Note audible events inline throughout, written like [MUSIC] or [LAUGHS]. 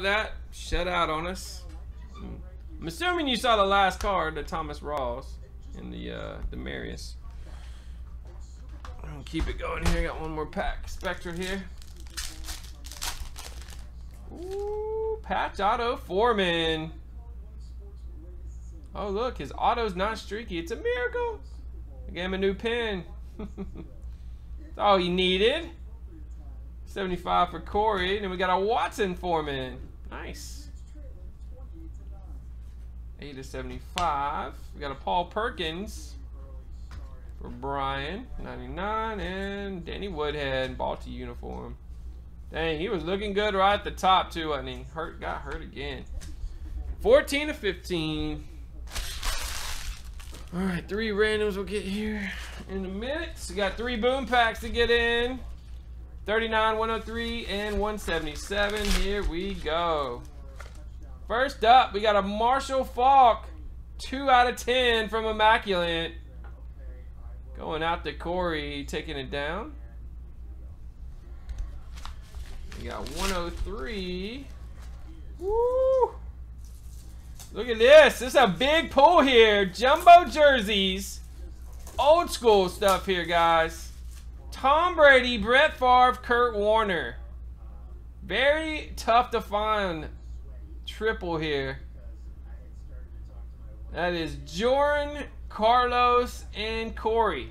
that shut out on us. I'm assuming you saw the last card, the Thomas Rawls in the uh, the Marius. I'll keep it going here. Got one more pack. Spectra here. Ooh, patch auto Foreman. Oh look, his auto's not streaky. It's a miracle. I gave him a new pin. [LAUGHS] That's all he needed. 75 for Corey. And we got a Watson Foreman. Nice. 8 to 75. We got a Paul Perkins for Brian. 99. And Danny Woodhead. Balti uniform. Dang, he was looking good right at the top too. I mean, hurt got hurt again. 14 to 15. All right, three randoms we'll get here in a minute. So we got three boom packs to get in. 39, 103, and 177. Here we go. First up, we got a Marshall Faulk. 2 out of 10 from Immaculate. Going out to Corey, taking it down. We got 103. Woo! Look at this. This is a big pull here. Jumbo jerseys. Old school stuff here, guys. Tom Brady, Brett Favre, Kurt Warner. Very tough to find triple here. That is Jordan, Carlos, and Corey.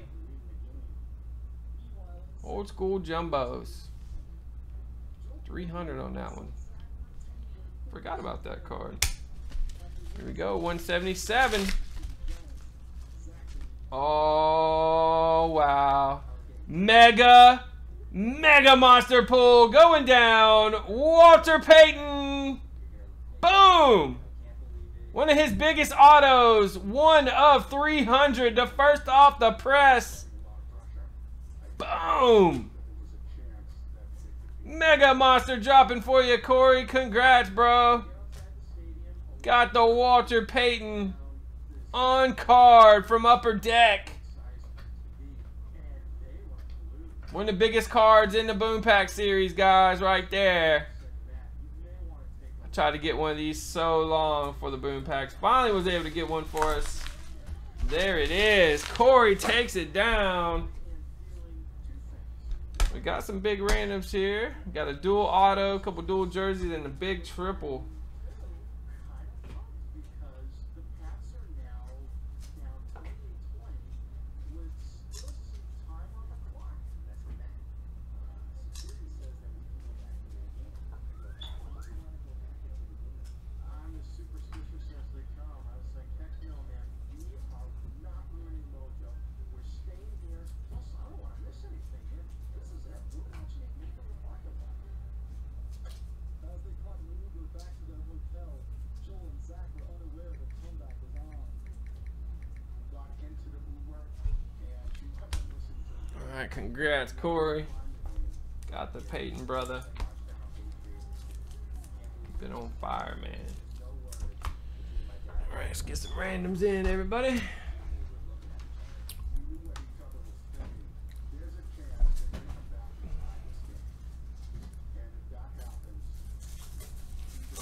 Old school jumbos. 300 on that one. Forgot about that card. Here we go, 177. Oh, wow. Mega, mega monster pull going down. Walter Payton. Boom. One of his biggest autos. One of 300. The first off the press. Boom. Mega monster dropping for you, Corey. Congrats, bro. Got the Walter Payton on card from Upper Deck. One of the biggest cards in the Boom Pack series, guys, right there. I tried to get one of these so long for the Boom Packs. Finally was able to get one for us. There it is. Corey takes it down. We got some big randoms here. We got a dual auto, a couple dual jerseys, and a big triple. Alright, congrats, Corey. Got the Payton, brother. Been on fire, man. Alright, let's get some randoms in, everybody.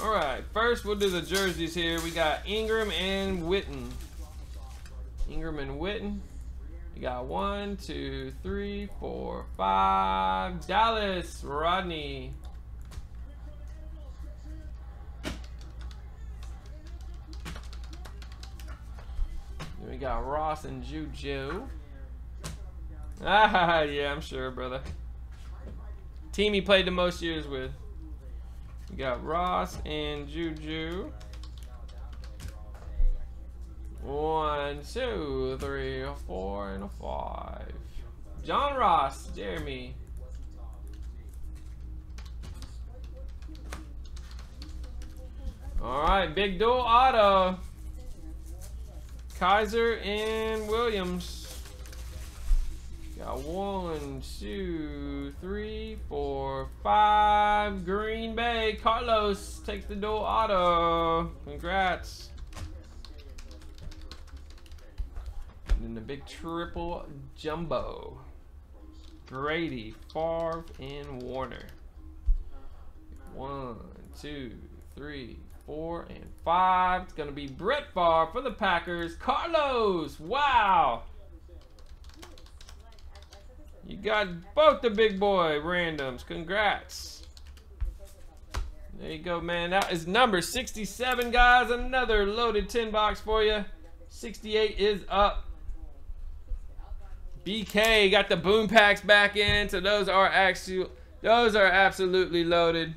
Alright, first we'll do the jerseys here. We got Ingram and Witten. Ingram and Witten. You got one, two, three, four, five. Dallas, Rodney. Then we got Ross and Juju. Ah, [LAUGHS] yeah, I'm sure, brother. Team he played the most years with. We got Ross and Juju. One, two, three, four, and a five. John Ross, Jeremy. All right, big dual auto. Kizer and Williams. Got one, two, three, four, five. Green Bay. Carlos takes the dual auto. Congrats. And the big triple jumbo. Brady, Favre, and Warner. One, two, three, four, and five. It's going to be Brett Favre for the Packers. Carlos, wow. You got both the big boy randoms. Congrats. There you go, man. That is number 67, guys. Another loaded 10 box for you. 68 is up. BK got the boom packs back in, so those are actually those are absolutely loaded.